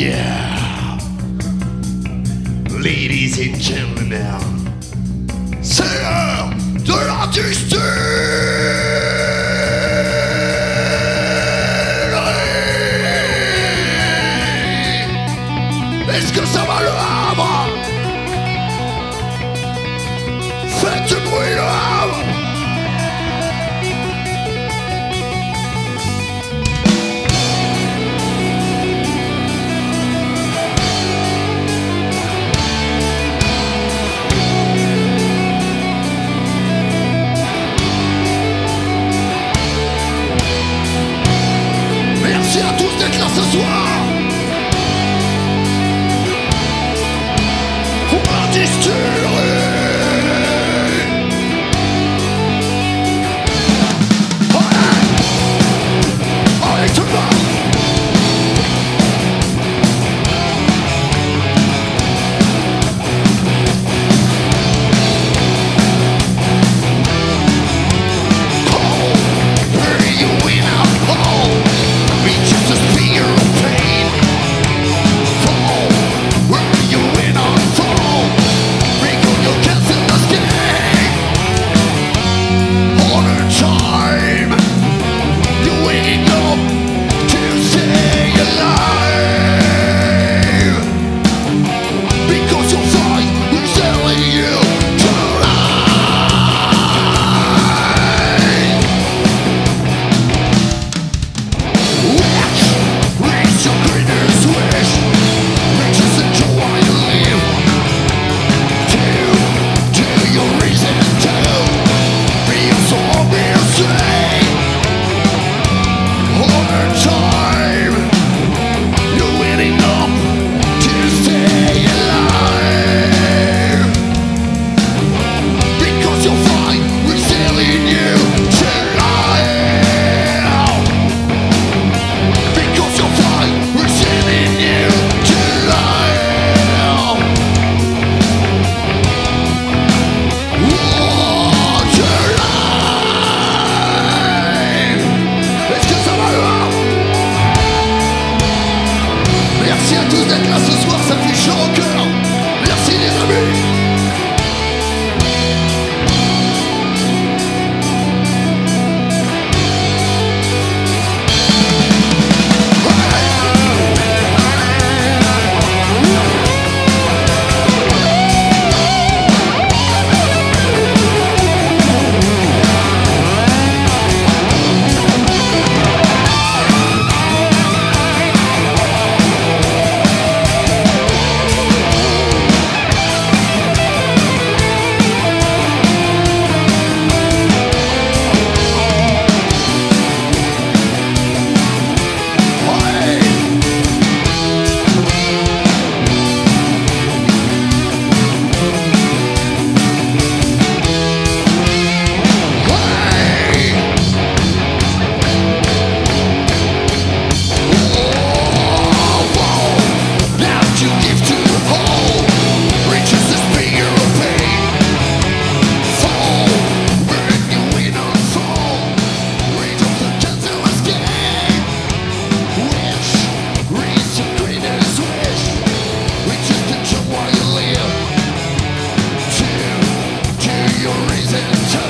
yeah. Ladies and gentlemen, c'est l'heure de la justice! majesty. in the.